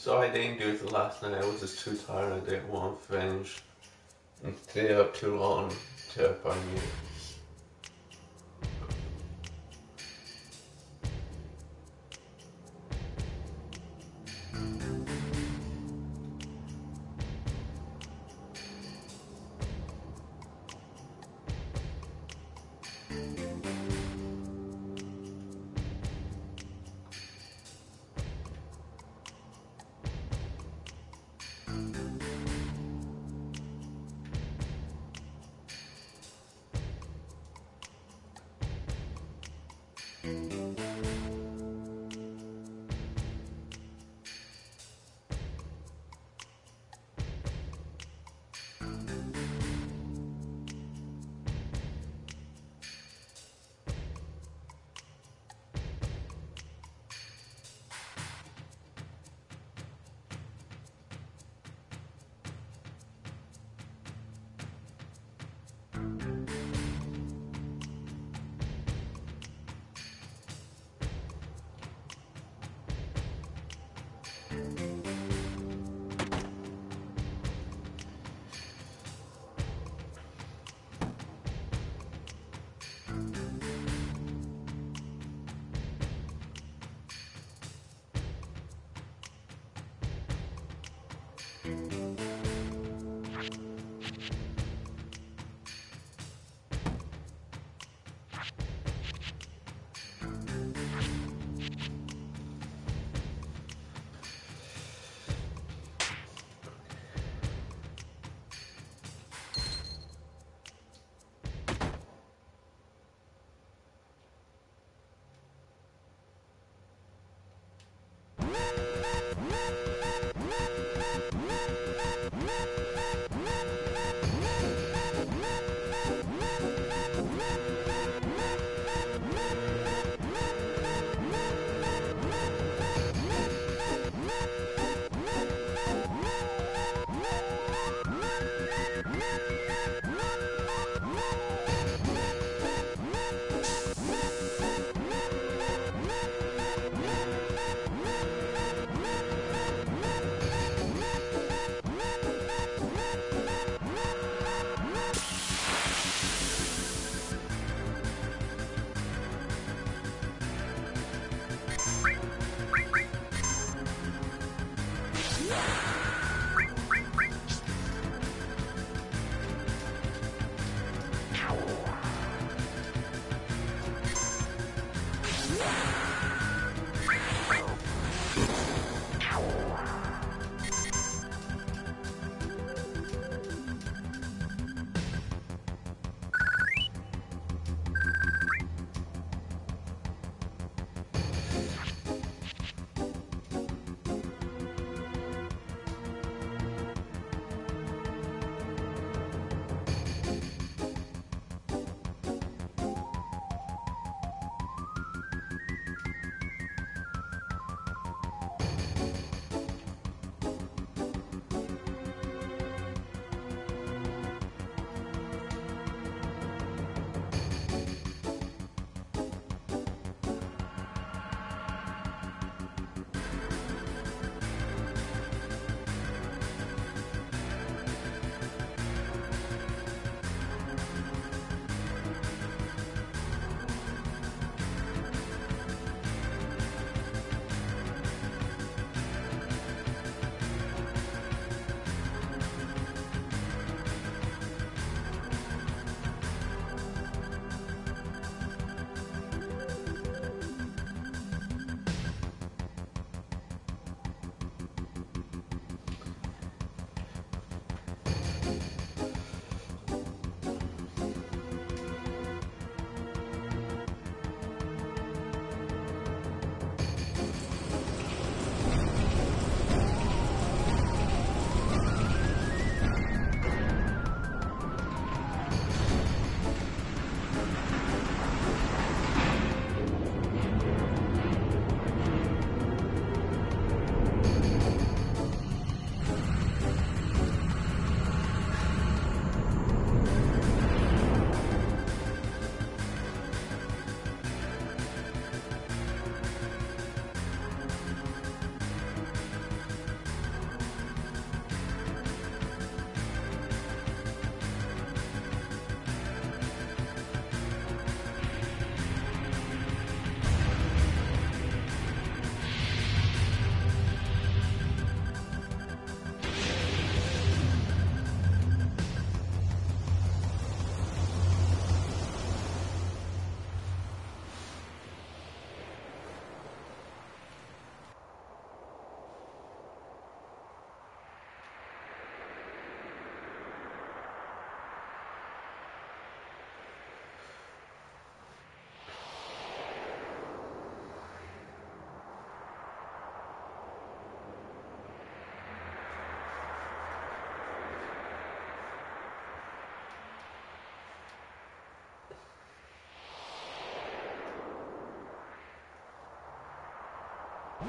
So I didn't do it the last night. I was just too tired. I didn't want to finish and stay up too long to find you.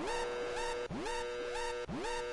Woo! Woo! Woo! Woo!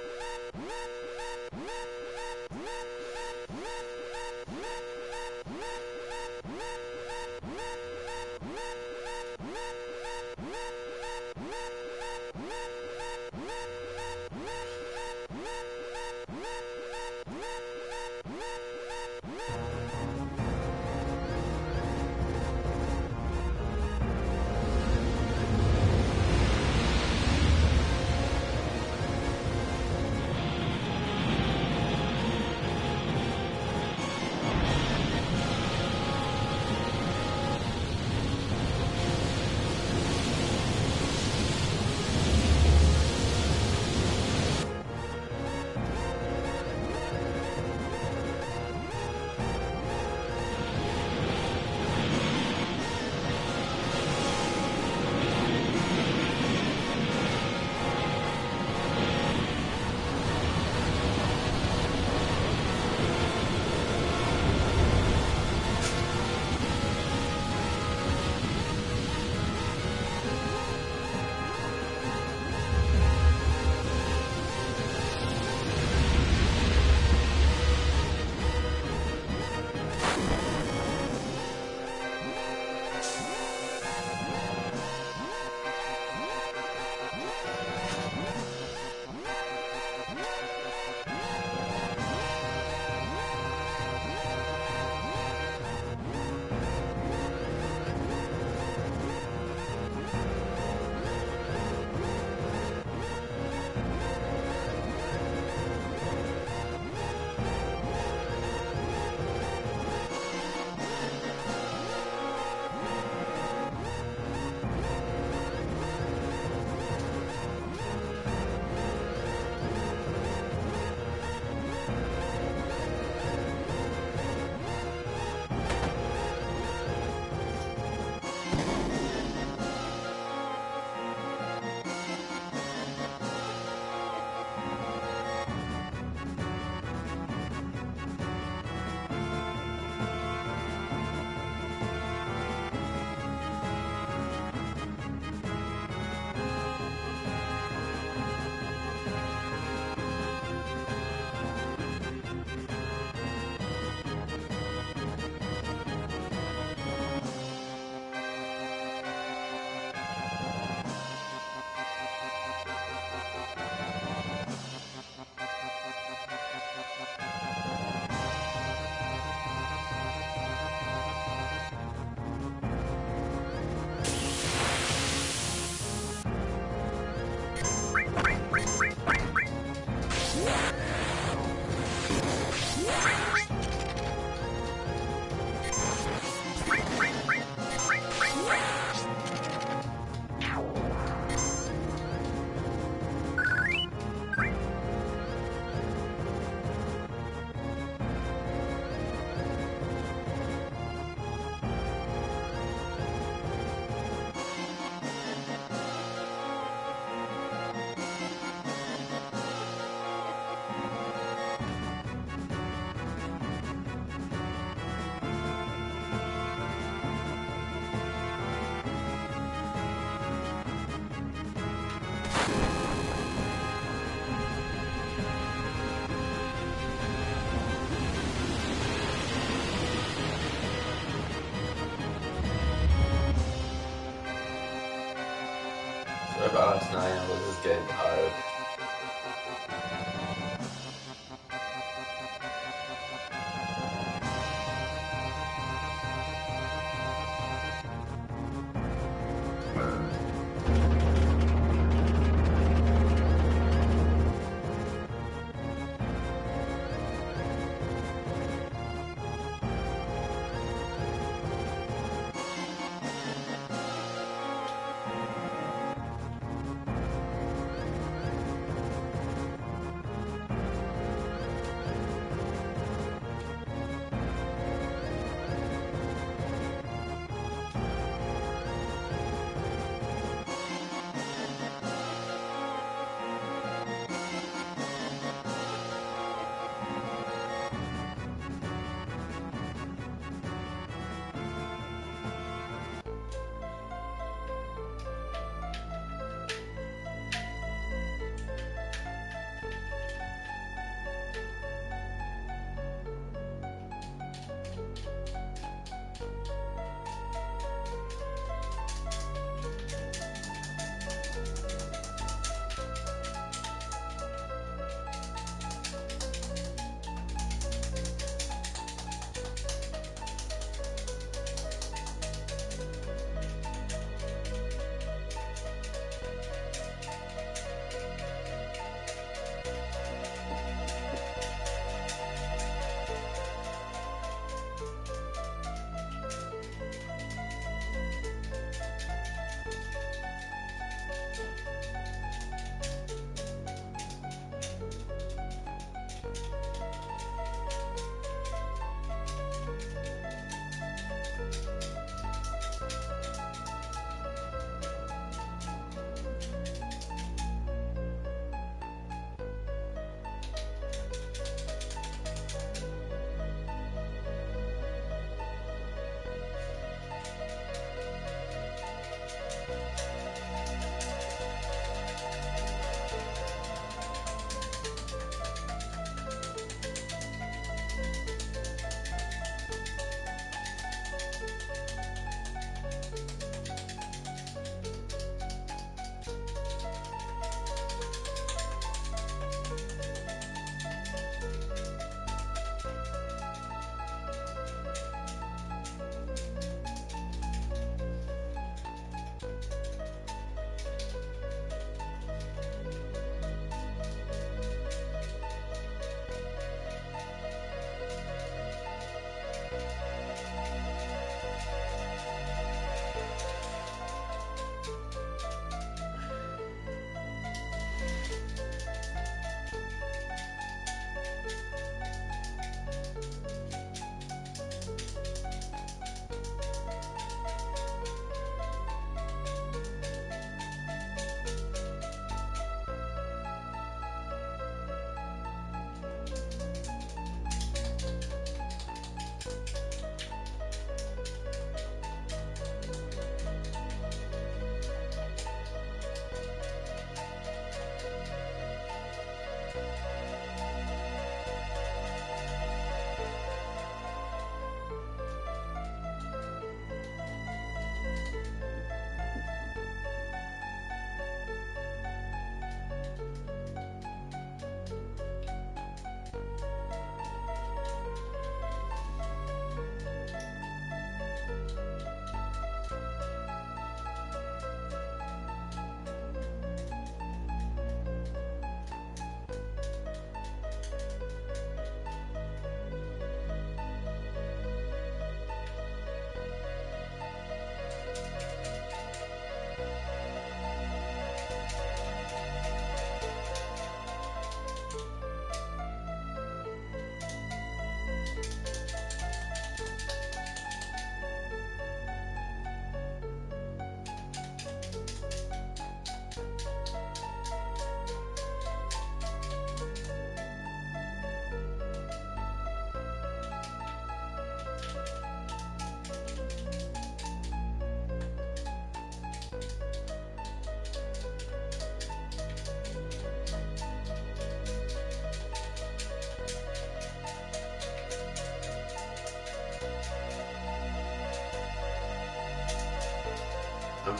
Last night I was just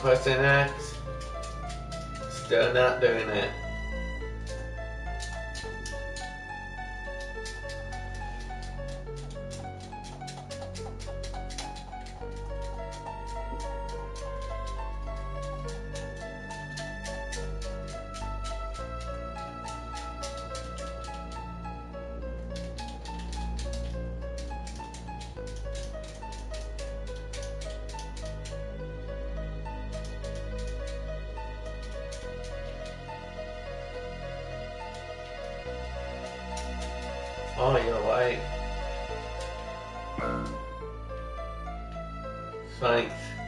Pressing X. Still not doing it. Thanks.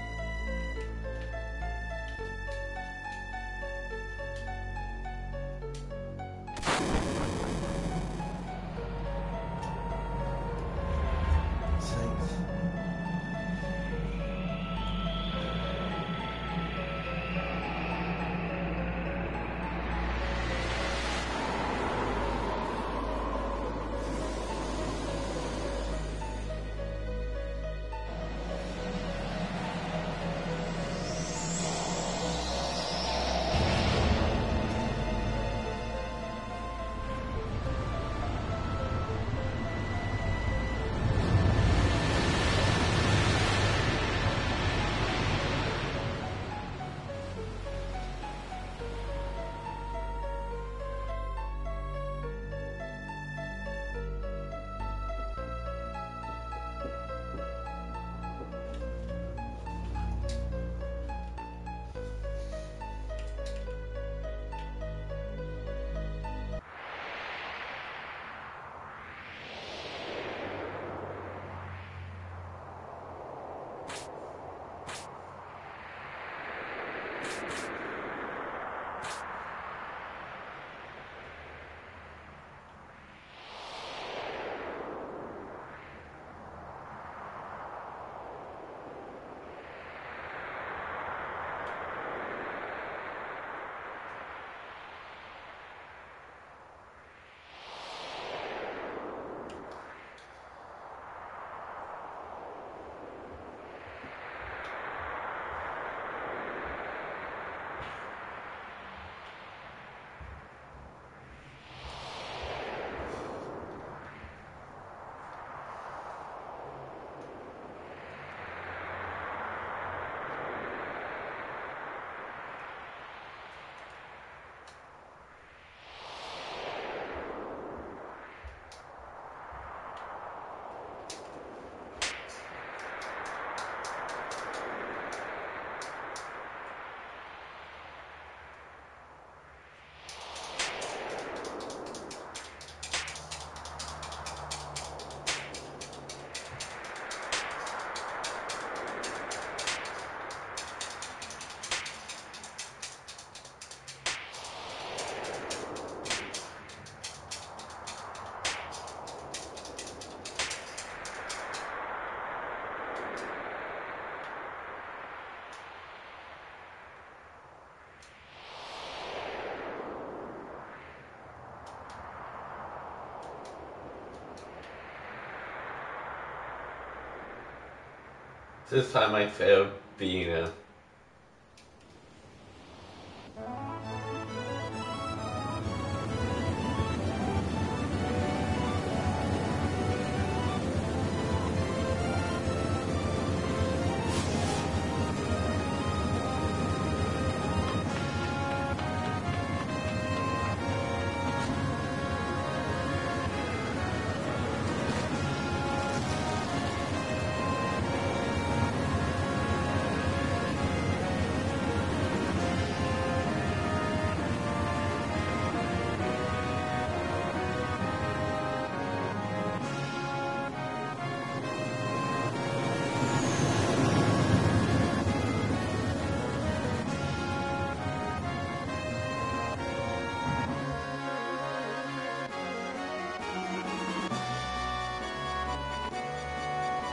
This time I failed being a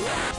Yeah!